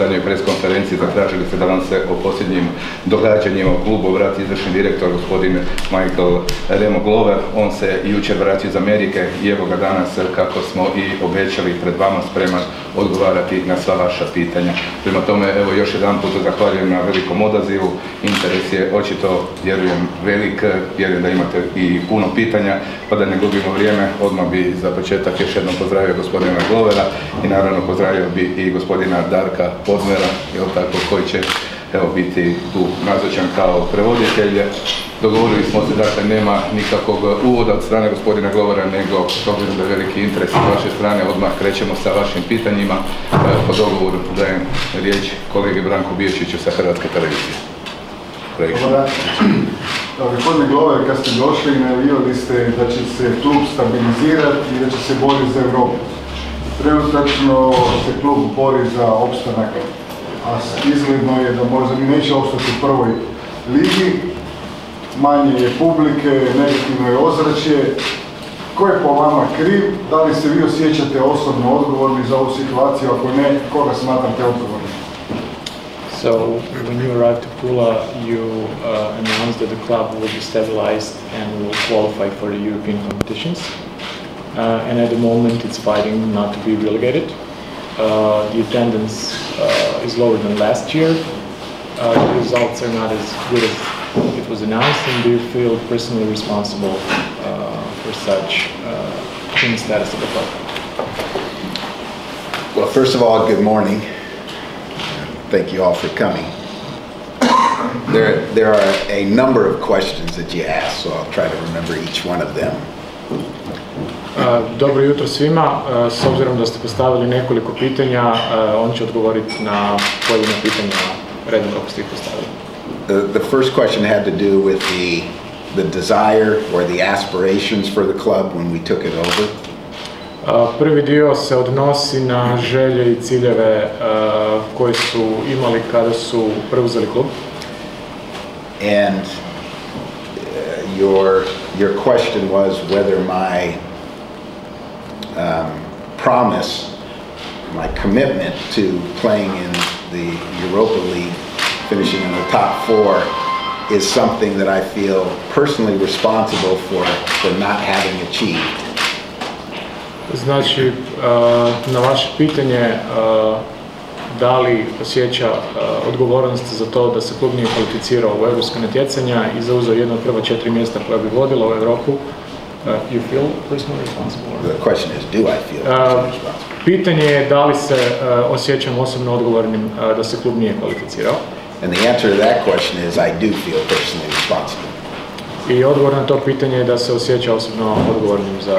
zadnjoj preskonferenciji zatražili ste da vam se o posljednjim događanjima u klubu vrati izvršni direktor gospodin Michael Remo Glover. On se jučer vratio iz Amerike i evo ga danas kako smo i obećali pred vama spreman odgovarati na sva vaša pitanja. Prema tome, evo još jedan put zahvaljujem na velikom odazivu. Interes je očito, vjerujem, velik, vjerujem da imate i puno pitanja, pa da ne gubimo vrijeme, odmah bi za početak još jednom pozdravio gospodina Glovera i naravno pozdravio bi i gospodina Darka Podmera, jel tako, koji će evo biti tu nazočan kao prevoditelj. Dogovorili smo se, dakle, nema nikakvog uvoda od strane gospodina Govora, nego s obzirom da je veliki interes s vaše strane, odmah krećemo sa vašim pitanjima. Po dogovoru dajem riječ kolegi Branku Biječiću sa Hrvatske televizije. Gospodine Glover, kad ste došli, najavljivali ste da će se klub stabilizirati i da će se boriti za Europu. Trenutačno se klub bori za opstanak, a izgledno je da možda ni neće ostati u prvoj ligi. Manje je publike, negativno je ozračje. Ko je po vama kriv? Da li se vi osjećate osobno odgovorni za ovu situaciju? Ako ne, koga smatrate odgovorni? So when you arrived to Pula, you uh, announced that the club will be stabilized and will qualify for the European competitions. Uh, and at the moment, it's fighting not to be relegated. Uh, the attendance uh, is lower than last year. Uh, the results are not as good as it was announced, and you feel personally responsible uh, for such uh, team status of the club? Well, first of all, good morning. Thank you all for coming. There, there are a number of questions that you asked, so I'll try to remember each one of them. Uh, Dobro jutro svima. Uh, S obzirom da ste postavili nekoliko pitanja, uh, on će odgovoriti na pojedina pitanja redom kako ste ih postavili. The, the first question had to do with the, the desire or the aspirations for the club when we took it over. Prvi dio se odnosi na želje i ciljeve koje su imali kada su preuzeli klub. And your, your question was whether my um, promise, my commitment to playing in the Europa League, finishing in the top four, is something that I feel personally responsible for, for not having achieved. Znači, uh, na vaše pitanje uh, da li osjeća uh, odgovornost za to da se klub nije kvalificirao u europske natjecanja i zauzeo jedno prva četiri mjesta koja bi vodila u Europu, uh, you feel personally responsible? The question is, do I feel Uh, personally responsible? pitanje je da li se uh, osjećam osobno odgovornim uh, da se klub nije kvalificirao. And the answer to that question is, I do feel personally responsible. I odgovor na to pitanje je da se osjeća osobno odgovornim za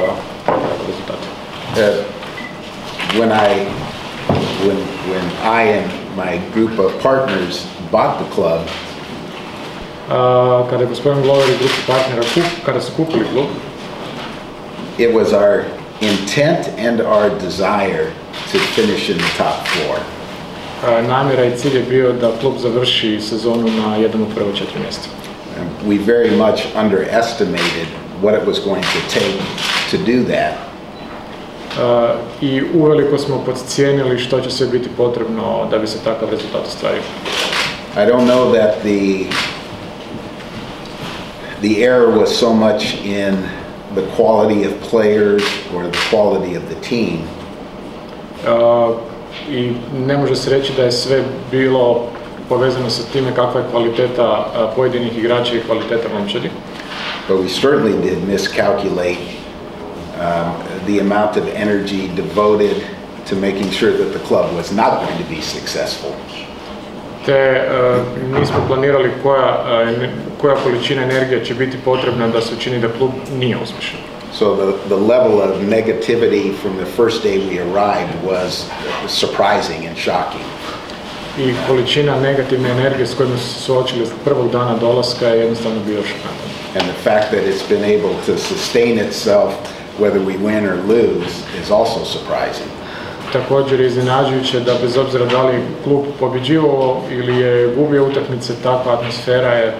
rezultate. Uh, when I, when, when I and my group of partners bought the club, Uh, kada je gospodin Glover i grupi partnera kup, kada su kupili klub, it was our intent and our desire to finish in the top four. namjera i cilj je bio da klub završi sezonu na jednom od prvo četiri mjesta. We very much underestimated what it was going to take to do that. Uh, I uveliko smo podcijenili što će sve biti potrebno da bi se takav rezultat ostvario. I don't know that the the error was so much in the quality of players or the quality of the team. Uh, I ne može se reći da je sve bilo povezano sa time kakva je kvaliteta uh, pojedinih igrača i kvaliteta momčadi. But we certainly did miscalculate um, the amount of energy devoted to making sure that the club was not going to be successful. Te uh, nismo planirali koja, ene- koja količina energije će biti potrebna da se učini da klub nije uspješan. So the, the level of negativity from the first day we arrived was surprising and shocking. I količina negativne energije s kojima se suočili s prvog dana dolaska je jednostavno bio šokantan. And the fact that it's been able to sustain itself whether we win or lose is also surprising. Također je iznenađujuće da bez obzira da li klub pobjeđivao ili je gubio utakmice, takva atmosfera je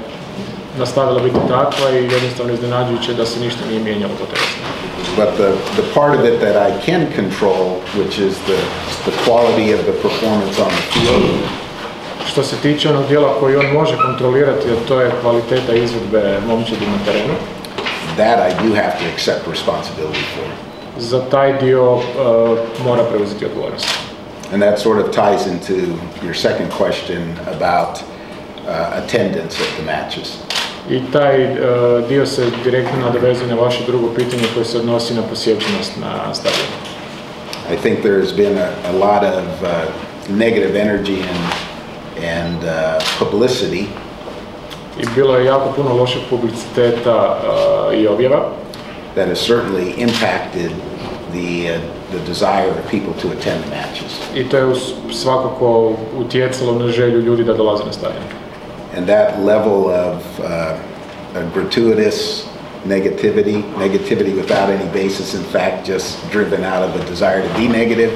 nastavila biti takva i jednostavno iznenađujuće da se ništa nije mijenjalo do toga. But the, the part of it that I can control, which is the, the quality of the performance on the field, Što se tiče onog dijela koji on može kontrolirati, a to je kvaliteta izvedbe momčadi na terenu, that I do have to accept responsibility for. Za taj dio uh, mora preuzeti odgovornost. And that sort of ties into your second question about uh, attendance at the matches. I taj uh, dio se direktno nadovezuje na vaše drugo pitanje koje se odnosi na posjećenost na stadionu. I think there's been a, a lot of uh, negative energy and, and uh, publicity I bilo je jako puno lošeg publiciteta uh, i objava that has certainly impacted the, uh, the desire of people to attend the matches. i to je svakako utjecalo na želju ljudi da dolaze na stadion. And that level of uh, gratuitous negativity, negativity without any basis, in fact, just driven out of a desire to be negative,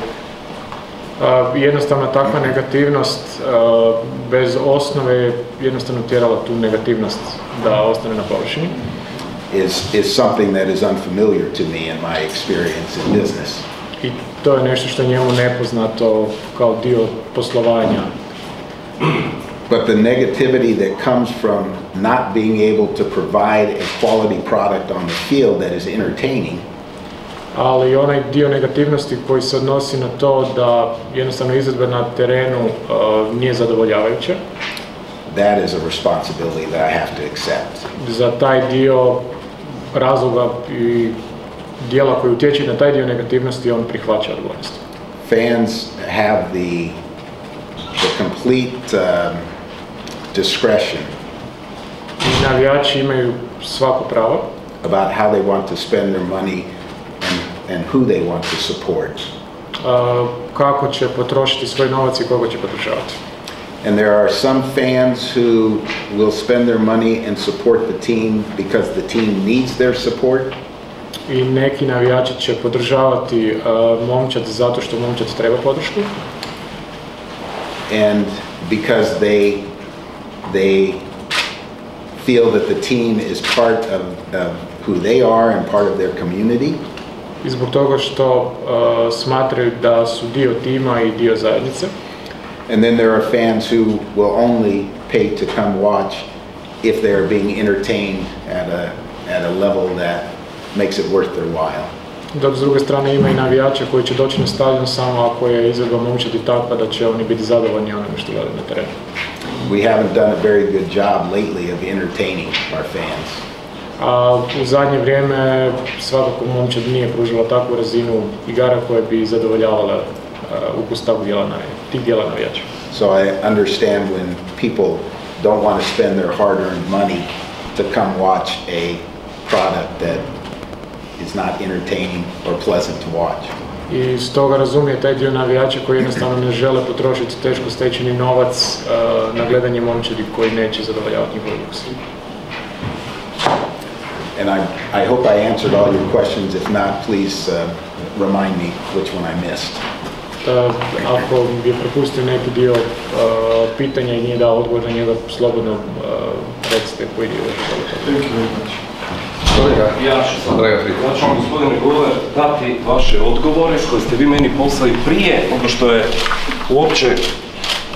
Uh, jednostavno takva negativnost uh, bez osnove je jednostavno tjerala tu negativnost da ostane na površini. Is, is something that is unfamiliar to me in my experience in business. I to je nešto što je njemu nepoznato kao dio poslovanja. But the negativity that comes from not being able to provide a quality product on the field that is entertaining Ali onaj dio negativnosti koji se odnosi na to da jednostavno izvedba na terenu uh, nije zadovoljavajuća, that is a responsibility that I have to accept. za taj dio razloga i dijela koji utječe na taj dio negativnosti on prihvaća odgovornost. Fans have the, the complete um, discretion I navijači imaju svako pravo about how they want to spend their money and, and who they want to support. uh, kako će potrošiti svoj novac i koga će podržavati. And there are some fans who will spend their money and support the team because the team needs their support. I neki navijači će podržavati uh, momčad zato što momčad treba podršku and because they they feel that the team is part of, of who they are and part of their community i zbog toga što uh, smatraju da su dio tima i dio zajednice. And then there are fans who will only pay to come watch if they are being entertained at a at a level that makes it worth their while Dok s druge strane ima i navijača koji će doći na stadion samo ako je izvedba momčadi takva da će oni biti zadovoljni onome što gledaju na terenu. we haven't done a very good job lately of entertaining our fans A u zadnje vrijeme svakako momčad nije pružila takvu razinu igara koje bi zadovoljavale uh, ukus takvog dijela tih dijela. So I understand when people don't want to spend their hard-earned money to come watch a product that is not entertaining or pleasant to watch. I stoga razumije taj dio navijača koji jednostavno ne žele potrošiti teško stečeni novac uh, na gledanje momčadi koji neće zadovoljavati njihov ukus. And I, I hope I answered all your questions. If not, please uh, remind me which one I missed. Da, ako je propustio neki dio uh, pitanja i nije dao odgovor na njega, slobodno uh, recite koji dio much. Kolega, Ja ću vam, gospodine Gover, dati vaše odgovore koje ste vi meni poslali prije nego što je uopće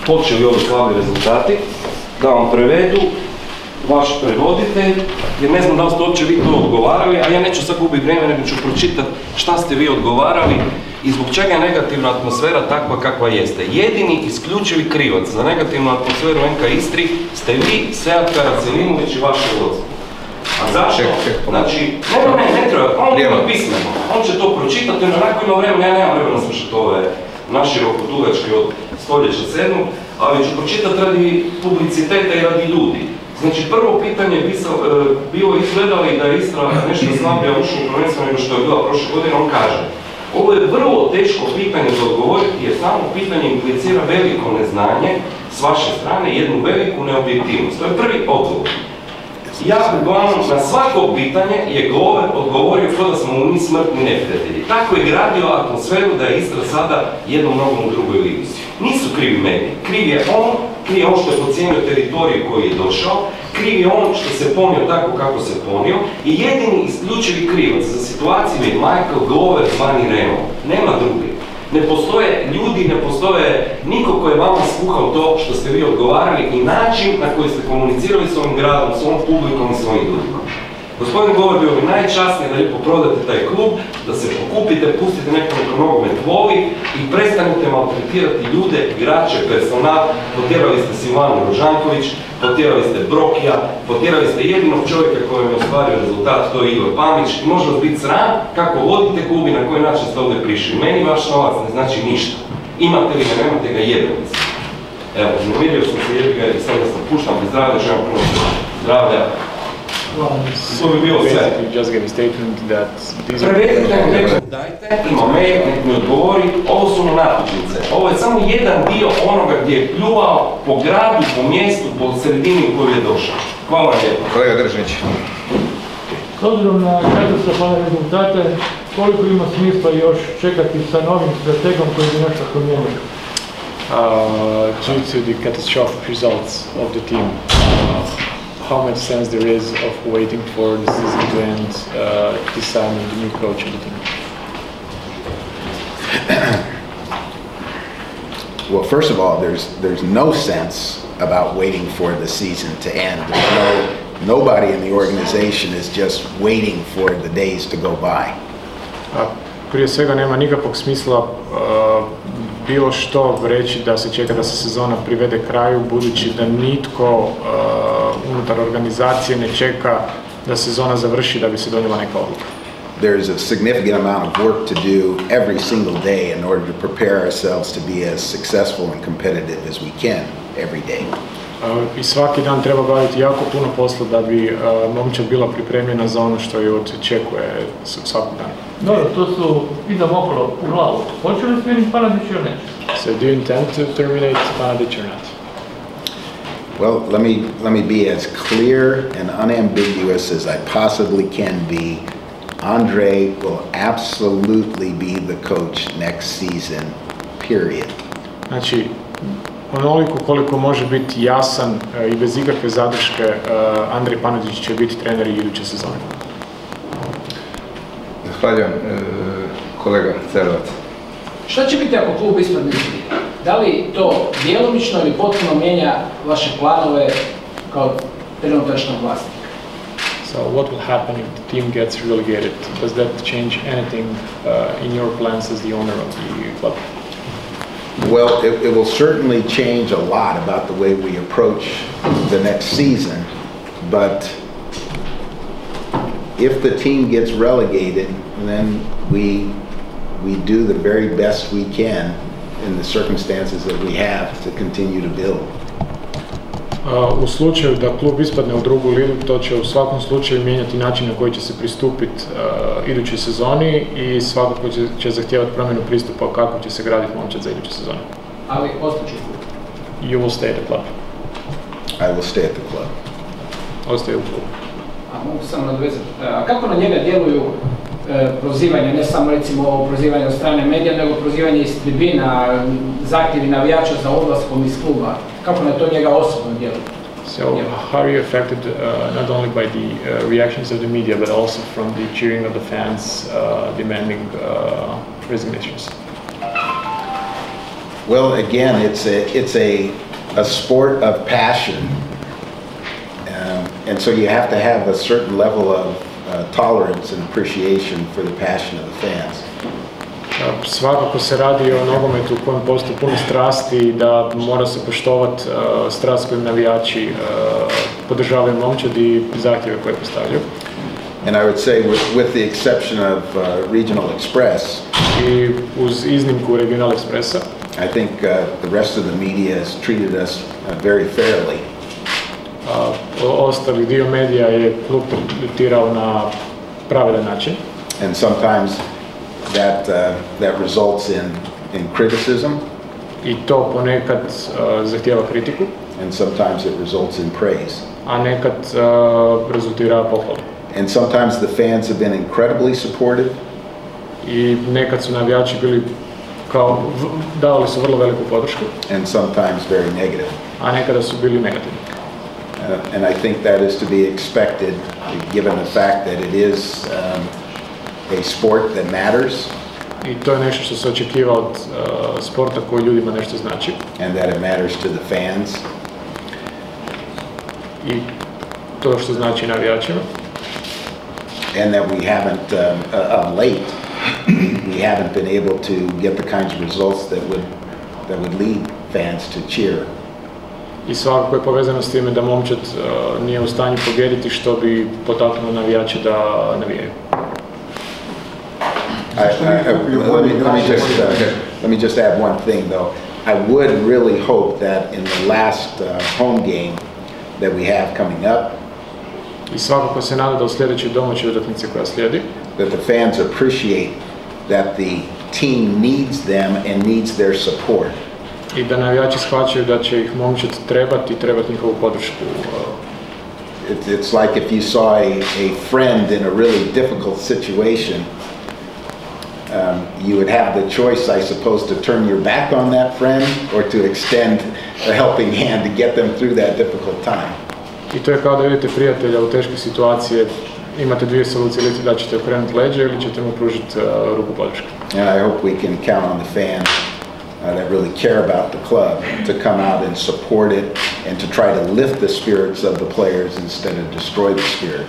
počeli ovi slavni rezultati, da vam prevedu vaš prevoditelj, jer ne znam da li ste uopće vi to odgovarali, a ja neću sad gubiti vrijeme, nego ću pročitati šta ste vi odgovarali i zbog čega je negativna atmosfera takva kakva jeste. Jedini isključivi krivac za negativnu atmosferu NK Istri ste vi, Seatka Racelinović i vaše vodstvo. A zašto? Ček, ček, Znači, ne, ne, ne, ne treba, on ima pismeno, on će to pročitati, on onako ima vremena, ja nemam vremena slušati ove naširoko dugačke od stoljeća sedmog, ali ću pročitati radi publiciteta i radi ljudi. Znači, prvo pitanje je pisao, e, bilo izgledali da je Istra nešto slabije ušla u prvenstvo nego što je bila prošle godine, on kaže ovo je vrlo teško pitanje za odgovoriti jer samo pitanje implicira veliko neznanje s vaše strane jednu veliku neobjektivnost. To je prvi odgovor. Ja uglavnom na svako pitanje je Glover odgovorio kao da smo mi smrtni neprijatelji. Tako je gradio atmosferu da je Istra sada jednom nogom u drugoj ligi. Nisu krivi mediji, kriv je on, kriv on što je pocijenio teritorij koji je došao, kriv je on što se ponio tako kako se ponio i jedini isključivi krivac za situaciju je Michael Glover zvani Remo. Nema drugi. Ne postoje ljudi, ne postoje niko ko je vama skuhao to što ste vi odgovarali i način na koji ste komunicirali s ovim gradom, s ovom publikom i s ovim ljudima. Gospodin govor bio bi najčasnije da lijepo prodate taj klub, da se pokupite, pustite nekom ko nogomet voli i prestanite maltretirati ljude, igrače, personal. Potjerali ste Silvanu Rožanković, potjerali ste Brokija, potjerali ste jedinog čovjeka koji je ostvario rezultat, to je Igor Pamić i može vas biti sram kako vodite klub i na koji način ste ovdje prišli. Meni vaš novac ne znači ništa. Imate li ga, nemate ga, jebili se. Evo, umirio sam se jebi ga i sad vas napuštam, zdravlja, želim puno zdravlja. To bi bilo sve. Basically, just gave a statement that these are Prevedite mu nekog dajte, ima mail, nek mi odgovori, ovo su mu napučnice. Ovo je samo jedan dio onoga gdje je pljuvao po gradu, po mjestu, po sredini u koju je došao. Hvala vam lijepo. Kolega Držnić. S obzirom na katastrofalne rezultate, koliko ima smisla još čekati sa novim strategom koji bi nešto promijenio? uh, due to the catastrophic results of the team. Uh, how much sense there is of waiting for the season to end, uh, deciding the new coach of the team? Well, first of all, there's, there's no sense about waiting for the season to end. There's no, nobody in the organization is just waiting for the days to go by. A prije svega nema nikakvog smisla uh, bilo što reći da se čeka da se sezona privede kraju budući da nitko uh, unutar organizacije ne čeka da sezona završi da bi se donijela neka odluka. There's a significant amount of work to do every single day in order to prepare ourselves to be as successful and competitive as we can every day. Uh, I svaki dan treba obaviti jako puno posla da bi uh, momčad bila pripremljena za ono što ju očekuje s- svakog dana. Dobro, to su idem okolo u glavu. Hoće li smijeniti Paladić ili neće? So do you intend to terminate Panadic or not? Well, let me, let me be as clear and unambiguous as I possibly can be. Andre will absolutely be the coach next season, period. Znači, onoliko koliko može biti jasan uh, i bez ikakve zadrške, uh, Andrej Panadić će biti trener i iduće sezone. Zahvaljujem. E, kolega Cerovac. Šta će biti ako klub ispadne iz lige? Da li to djelomično ili potpuno mijenja vaše planove kao trenutačnog vlasnika? So what will happen if the team gets relegated? Does that change anything uh, in your plans as the owner of the club? Well, it, it will certainly change a lot about the way we approach the next season, but if the team gets relegated, then we, we do the very best we can in the circumstances that we have to continue to build. Uh, u slučaju da klub ispadne u drugu ligu, to će u svakom slučaju mijenjati način na koji će se pristupiti uh, idućoj sezoni i svakako će, će zahtijevati promjenu pristupa kako će se graditi momčad za iduću sezonu. Ali ostaću u klubu. You will stay at the club. I will stay at the club. Ostaje u klubu. A mogu samo nadvezati. A kako na njega djeluju e, prozivanja, ne samo recimo prozivanje od strane medija, nego prozivanje iz tribina, zahtjevi navijača za odlaskom iz kluba? Kako na to njega osobno djeluje? So how are you affected uh, not only by the uh, reactions of the media, but also from the cheering of the fans uh, demanding uh, resignations? Well, again, it's a, it's a, a sport of passion. Um, and so you have to have a certain level of uh, tolerance and appreciation for the passion of the fans. Svakako se radi o nogometu u kojem postoji puno strasti i da mora se poštovati uh, strast kojim navijači uh, podržavaju momčad i zahtjeve koje postavljaju. And I would say, with, with the exception of uh, Regional Express, I uz iznimku Regional Expressa, I think uh, the rest of the media has treated us uh, very fairly. Ostali dio medija je klub tretirao na pravedan način. And sometimes that, uh, that results in, in criticism, I to ponekad uh, zahtjeva kritiku, and sometimes it results in praise. a nekad uh, rezultira pohvalom. And sometimes the fans have been incredibly supportive, I nekad su navijači bili kao, davali su vrlo veliku podršku, and sometimes very negative. a nekada su bili negativni. Uh, And I think that is to be expected, given the fact that it is um, a sport that matters, I to je nešto što se očekiva od uh, sporta koji ljudima nešto znači. and that it matters to the fans. I to što znači navijačima. and that we haven't, um, uh, of late, we haven't been able to get the kinds of results that would, that would lead fans to cheer. I svakako je povezano s time da momčad uh, nije u stanju pobijediti što bi potaknulo navijače da navijaju. I, I, I- let me, let me just, uh, let me just add one thing though. I would really hope that in the last uh, home game that we have coming up, I svakako se nada da u sljedećoj domaćoj utakmici koja slijedi, that the fans appreciate that the team needs them and needs their support. I da navijači shvaćaju da će ih momčad trebati i trebati njihovu podršku. Uh, It's, it's like if you saw a, a friend in a really difficult situation, um, you would have the choice, I suppose, to turn your back on that friend or to extend a helping hand to get them through that difficult time. I to je kao da vidite prijatelja u teškoj situaciji, imate dvije solucije, ili da ćete okrenuti leđe ili ćete mu pružiti uh, ruku podrške. And I hope we can count on the fans uh, that really care about the club to come out and support it and to try to lift the spirits of the players instead of destroy the spirit.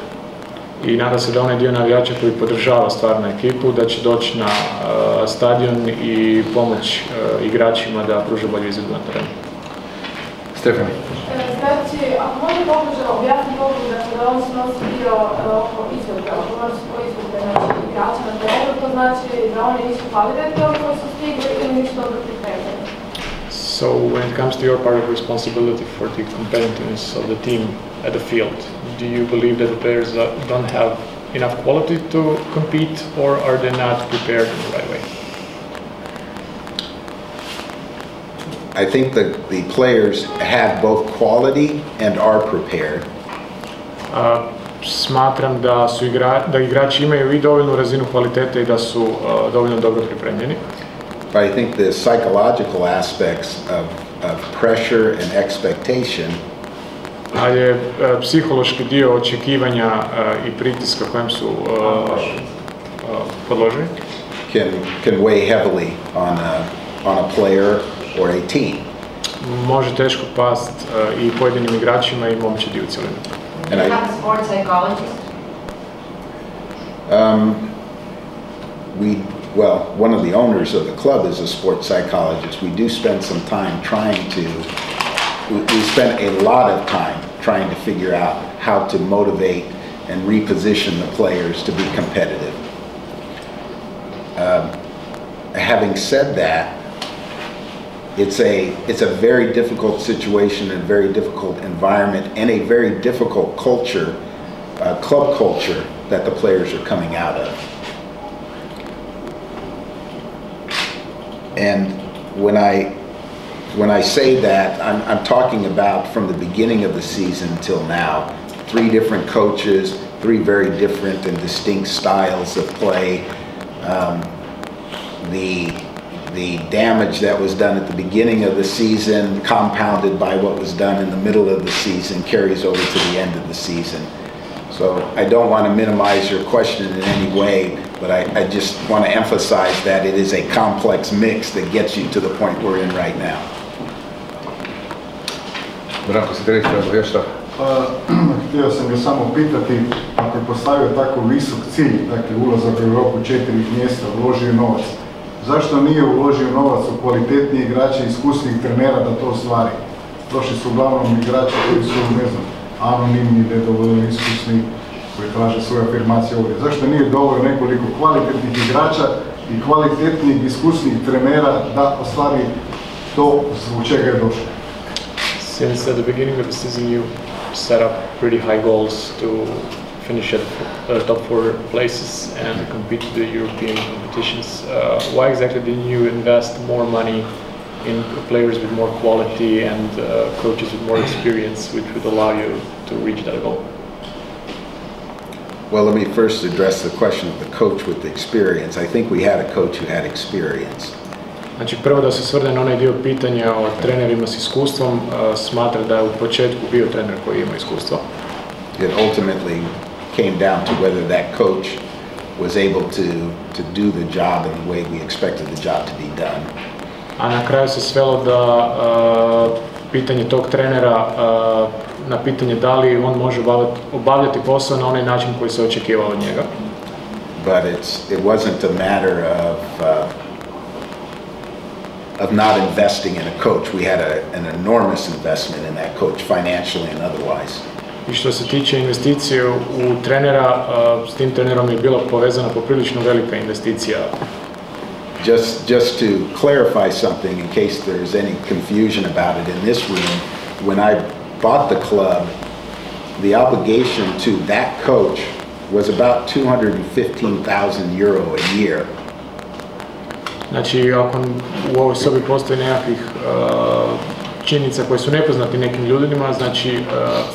I nada se da onaj dio navijača koji podržava stvarno ekipu, da će doći na uh, stadion i pomoć uh, igračima da pruže bolju izvedbu na terenu. Stefani. Znači, ako može pokuže objasniti ovo dakle, da on snosi dio e, oko izvedbe, automatsko izvedbe znači, igrača na terenu, to znači da oni nisu kvalitetni oni su stigli ili nisu dobro. So when it comes to your part of responsibility for the competitiveness of the team at the field, do you believe that the players uh, don't have enough quality to compete or are they not prepared in the right way? I think that the players have both quality and are prepared. A, smatram da su igra, da igrači imaju i dovoljnu razinu kvalitete i da su a, dovoljno dobro pripremljeni. But I think the psychological aspects of, of pressure and expectation Ali je a, psihološki dio očekivanja a, i pritiska kojem su a, a, podloženi can, can weigh heavily on a, on a player or a team. može teško past a, i pojedinim igračima i momčadi u cjelini. And I, have a sports psychologist? um, we, well, one of the owners of the club is a sports psychologist. We do spend some time trying to, we, we spend a lot of time trying to figure out how to motivate and reposition the players to be competitive. Um, having said that, it's a it's a very difficult situation and very difficult environment and a very difficult culture, uh, club culture that the players are coming out of. And when I when I say that, I'm, I'm talking about from the beginning of the season till now, three different coaches, three very different and distinct styles of play. Um, the the damage that was done at the beginning of the season, compounded by what was done in the middle of the season, carries over to the end of the season. So I don't want to minimize your question in any way, but I, I just want to emphasize that it is a complex mix that gets you to the point we're in right now. Branko, si reći još šta? Pa, htio sam ga samo pitati, ako je postavio tako visok cilj, dakle ulazak u Europu četiri mjesta, uložio novac, zašto nije uložio novac u kvalitetnije igrače, iskusnih trenera da to ostvari? Prošli su uglavnom igrači koji su, ne znam, anonimni, nedovoljno iskusni, koji traže svoje afirmacije ovdje. Zašto nije dovoljno nekoliko kvalitetnih igrača i kvalitetnijih iskusnih trenera da ostvari to zbog čega je došlo? Since at the beginning of the season you set up pretty high goals to finish at uh, top four places and compete in the European competitions, uh, why exactly didn't you invest more money in players with more quality and uh, coaches with more experience, which would allow you to reach that goal? Well, let me first address the question of the coach with the experience. I think we had a coach who had experience. Znači prvo da se svrne na onaj dio pitanja o trenerima s iskustvom, uh, smatra da je u početku bio trener koji ima iskustvo. It ultimately came down to whether that coach was able to, to do the job in the way we expected the job to be done. A na kraju se svelo da uh, pitanje tog trenera uh, na pitanje da li on može obavljati, obavljati posao na onaj način koji se očekivao od njega. But it's, it wasn't a matter of, uh, of not investing in a coach. We had a, an enormous investment in that coach, financially and otherwise. I što se tiče investicije u trenera, uh, s tim trenerom je bila povezana poprilično velika investicija. Just, just to clarify something, in case there's any confusion about it in this room, when I bought the club, the obligation to that coach was about 215,000 euro a year. Znači, ako u ovoj sobi postoji nekakvih uh, činjenica koje su nepoznati nekim ljudima, znači uh,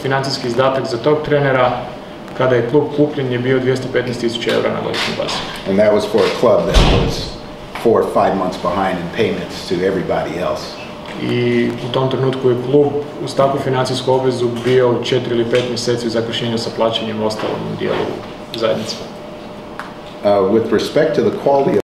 financijski izdatak za tog trenera kada je klub kupljen je bio 215.000 eura na godišnjoj bazi. And that was for a club that was four or five months behind in payments to everybody else. I u tom trenutku je klub uz takvu financijsku obvezu bio 4 ili 5 mjeseci zakršenju sa plaćanjem ostalom dijelu zajednice. Uh, with respect to the quality